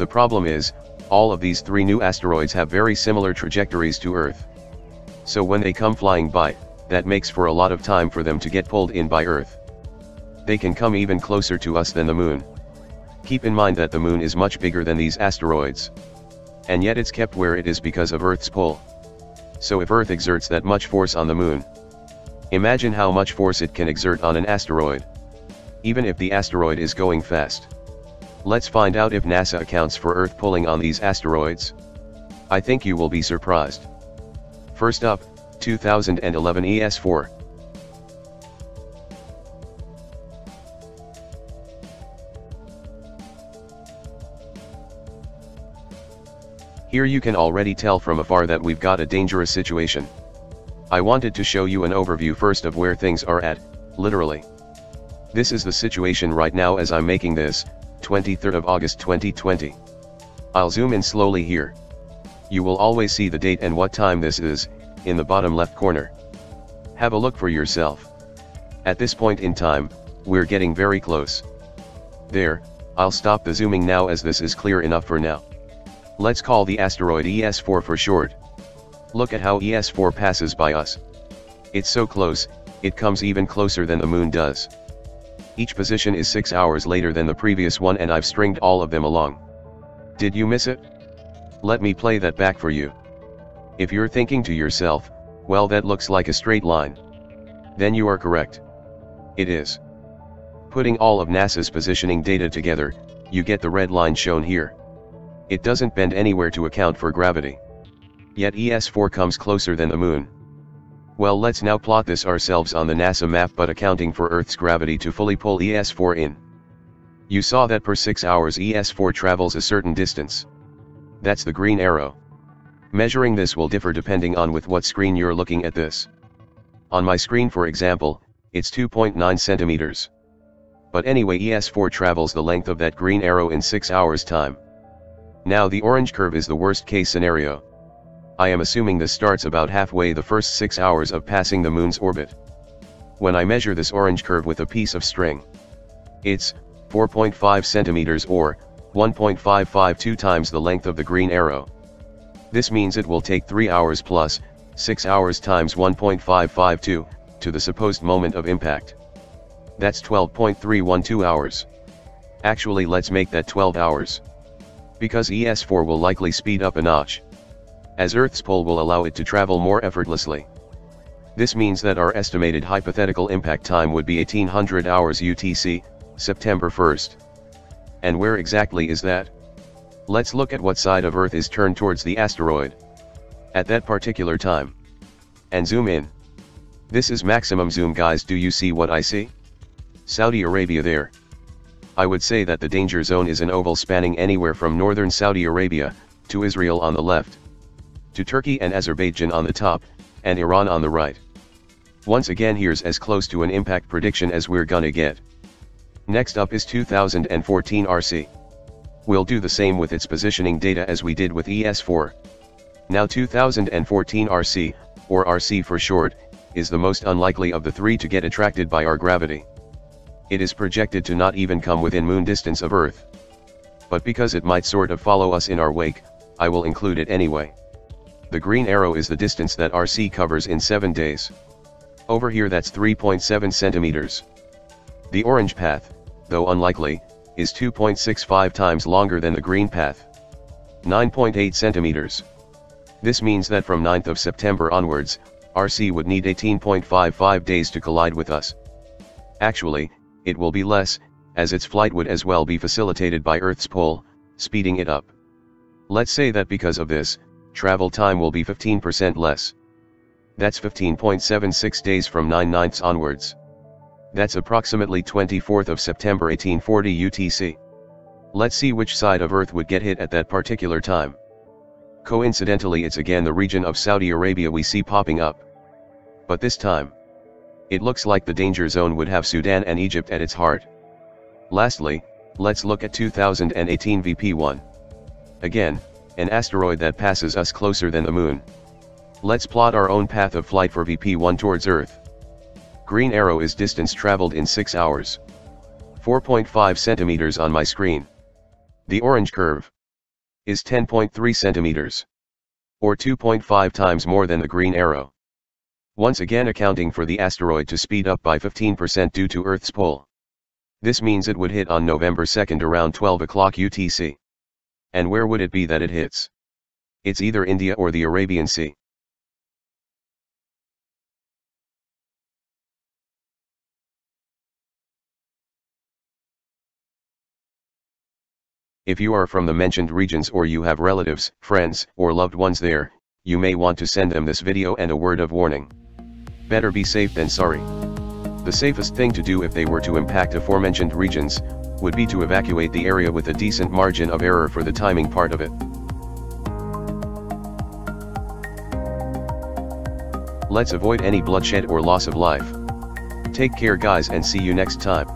The problem is, all of these three new asteroids have very similar trajectories to Earth. So when they come flying by, that makes for a lot of time for them to get pulled in by Earth. They can come even closer to us than the Moon. Keep in mind that the Moon is much bigger than these asteroids. And yet it's kept where it is because of Earth's pull. So if Earth exerts that much force on the Moon, imagine how much force it can exert on an asteroid. Even if the asteroid is going fast. Let's find out if NASA accounts for Earth pulling on these asteroids. I think you will be surprised. First up, 2011 ES4. Here you can already tell from afar that we've got a dangerous situation. I wanted to show you an overview first of where things are at, literally. This is the situation right now as I'm making this, 23rd of August 2020. I'll zoom in slowly here. You will always see the date and what time this is, in the bottom left corner. Have a look for yourself. At this point in time, we're getting very close. There, I'll stop the zooming now as this is clear enough for now. Let's call the asteroid ES4 for short. Look at how ES4 passes by us. It's so close, it comes even closer than the moon does. Each position is 6 hours later than the previous one and I've stringed all of them along. Did you miss it? Let me play that back for you. If you're thinking to yourself, well that looks like a straight line. Then you are correct. It is. Putting all of NASA's positioning data together, you get the red line shown here. It doesn't bend anywhere to account for gravity. Yet ES4 comes closer than the moon. Well let's now plot this ourselves on the NASA map but accounting for Earth's gravity to fully pull ES4 in. You saw that per 6 hours ES4 travels a certain distance. That's the green arrow. Measuring this will differ depending on with what screen you're looking at this. On my screen for example, it's 2.9 centimeters. But anyway ES4 travels the length of that green arrow in 6 hours time. Now the orange curve is the worst case scenario. I am assuming this starts about halfway the first 6 hours of passing the moon's orbit. When I measure this orange curve with a piece of string, it's 4.5 centimeters or 1.552 times the length of the green arrow. This means it will take 3 hours plus 6 hours times 1.552 to the supposed moment of impact. That's 12.312 hours. Actually let's make that 12 hours because ES4 will likely speed up a notch. As Earth's pull will allow it to travel more effortlessly. This means that our estimated hypothetical impact time would be 1800 hours UTC, September 1st. And where exactly is that? Let's look at what side of Earth is turned towards the asteroid. At that particular time. And zoom in. This is maximum zoom guys do you see what I see? Saudi Arabia there. I would say that the danger zone is an oval spanning anywhere from northern Saudi Arabia, to Israel on the left, to Turkey and Azerbaijan on the top, and Iran on the right. Once again here's as close to an impact prediction as we're gonna get. Next up is 2014 RC. We'll do the same with its positioning data as we did with ES4. Now 2014 RC, or RC for short, is the most unlikely of the three to get attracted by our gravity it is projected to not even come within moon distance of Earth. But because it might sort of follow us in our wake, I will include it anyway. The green arrow is the distance that RC covers in 7 days. Over here that's 3.7 centimeters. The orange path, though unlikely, is 2.65 times longer than the green path. 9.8 centimeters. This means that from 9th of September onwards, RC would need 18.55 days to collide with us. Actually, it will be less, as its flight would as well be facilitated by Earth's pull, speeding it up. Let's say that because of this, travel time will be 15% less. That's 15.76 days from 9 ninths onwards. That's approximately 24th of September 1840 UTC. Let's see which side of Earth would get hit at that particular time. Coincidentally it's again the region of Saudi Arabia we see popping up. But this time, it looks like the danger zone would have Sudan and Egypt at its heart. Lastly, let's look at 2018 VP1. Again, an asteroid that passes us closer than the moon. Let's plot our own path of flight for VP1 towards Earth. Green arrow is distance traveled in 6 hours. 4.5 centimeters on my screen. The orange curve, is 10.3 centimeters. Or 2.5 times more than the green arrow. Once again accounting for the asteroid to speed up by 15% due to Earth's pull. This means it would hit on November 2nd around 12 o'clock UTC. And where would it be that it hits? It's either India or the Arabian Sea. If you are from the mentioned regions or you have relatives, friends, or loved ones there, you may want to send them this video and a word of warning. Better be safe than sorry. The safest thing to do if they were to impact aforementioned regions, would be to evacuate the area with a decent margin of error for the timing part of it. Let's avoid any bloodshed or loss of life. Take care guys and see you next time.